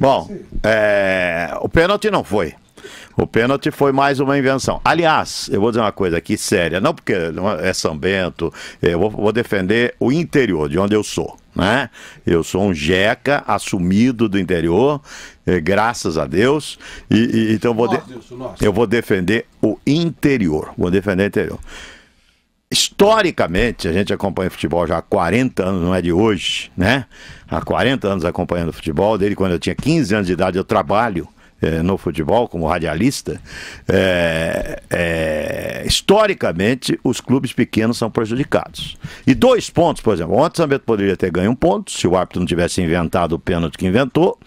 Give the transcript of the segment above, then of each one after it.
Bom, é, o pênalti não foi. O pênalti foi mais uma invenção. Aliás, eu vou dizer uma coisa aqui séria, não porque é São Bento, eu vou, vou defender o interior, de onde eu sou. Né? Eu sou um jeca assumido do interior, eh, graças a Deus, e, e então vou, de, eu vou defender o interior. Vou defender o interior. Historicamente, a gente acompanha futebol já há 40 anos, não é de hoje, né? Há 40 anos acompanhando futebol, desde quando eu tinha 15 anos de idade eu trabalho é, no futebol como radialista. É, é, historicamente, os clubes pequenos são prejudicados. E dois pontos, por exemplo, ontem o São Bento poderia ter ganho um ponto, se o árbitro não tivesse inventado o pênalti que inventou,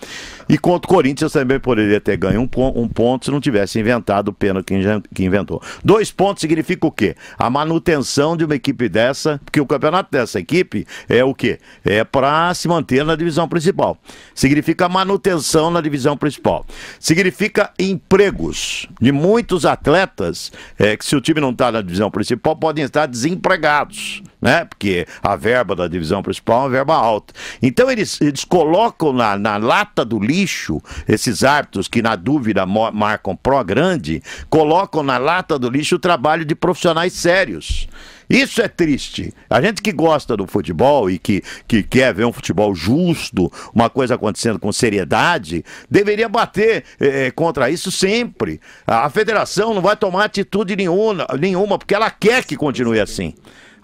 e contra o Corinthians também poderia ter ganho um, um ponto se não tivesse inventado o pênalti que inventou. Dois pontos significa o quê? A manutenção de uma equipe dessa, porque o campeonato dessa equipe é o quê? É para se manter na divisão principal. Significa manutenção na divisão principal. Significa empregos de muitos atletas é, que, se o time não está na divisão principal, podem estar desempregados né? Porque a verba da divisão principal é uma verba alta. Então eles, eles colocam na, na lata do lixo, esses árbitros que na dúvida marcam pró grande, colocam na lata do lixo o trabalho de profissionais sérios. Isso é triste. A gente que gosta do futebol e que, que quer ver um futebol justo, uma coisa acontecendo com seriedade, deveria bater eh, contra isso sempre. A, a federação não vai tomar atitude nenhuma, nenhuma, porque ela quer que continue assim.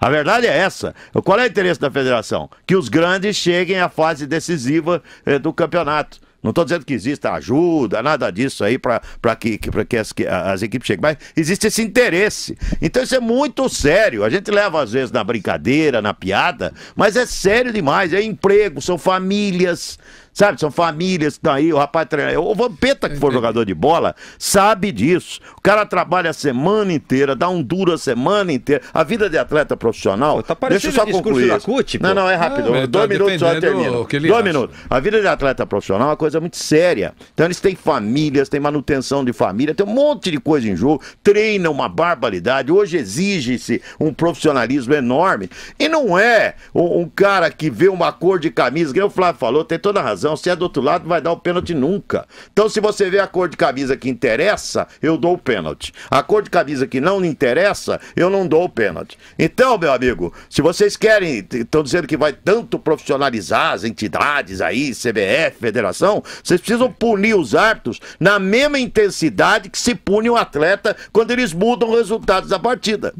A verdade é essa. Qual é o interesse da federação? Que os grandes cheguem à fase decisiva eh, do campeonato. Não estou dizendo que exista ajuda, nada disso aí para que, que, que, as, que as equipes cheguem, mas existe esse interesse. Então isso é muito sério. A gente leva às vezes na brincadeira, na piada, mas é sério demais. É emprego, são famílias, Sabe, são famílias que estão aí, o rapaz treina. O Vampeta, que for jogador de bola, sabe disso. O cara trabalha a semana inteira, dá um duro a semana inteira. A vida de atleta profissional. Pô, tá deixa eu só concluir. Da CUT, não, não, é rápido. Ah, Dois tá minutos só termina. Dois acha. minutos. A vida de atleta profissional é uma coisa muito séria. Então eles têm famílias, têm manutenção de família, tem um monte de coisa em jogo, treinam uma barbaridade. Hoje exige-se um profissionalismo enorme. E não é um, um cara que vê uma cor de camisa, que o Flávio falou, tem toda razão. Se é do outro lado, não vai dar o pênalti nunca. Então, se você vê a cor de camisa que interessa, eu dou o pênalti. A cor de camisa que não interessa, eu não dou o pênalti. Então, meu amigo, se vocês querem, estão dizendo que vai tanto profissionalizar as entidades aí, CBF, federação, vocês precisam punir os árbitros na mesma intensidade que se pune o atleta quando eles mudam os resultados da partida.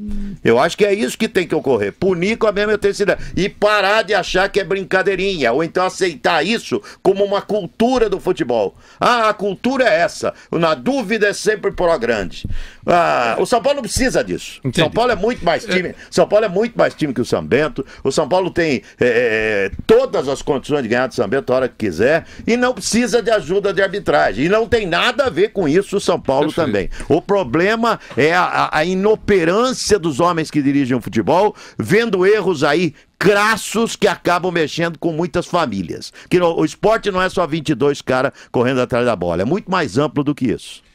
Eu acho que é isso que tem que ocorrer. Punir com a mesma intensidade. E parar de achar que é brincadeirinha. Ou então aceitar isso como uma cultura do futebol. Ah, a cultura é essa. Na dúvida é sempre pro grande. Ah, o São Paulo não precisa disso. Entendi. São Paulo é muito mais time. São Paulo é muito mais time que o São Bento. O São Paulo tem é, todas as condições de ganhar do São Bento a hora que quiser e não precisa de ajuda de arbitragem. E não tem nada a ver com isso o São Paulo Perfeito. também. O problema é a, a inoperância dos homens que dirigem o futebol, vendo erros aí crassos que acabam mexendo com muitas famílias. Que o esporte não é só 22 caras correndo atrás da bola, é muito mais amplo do que isso.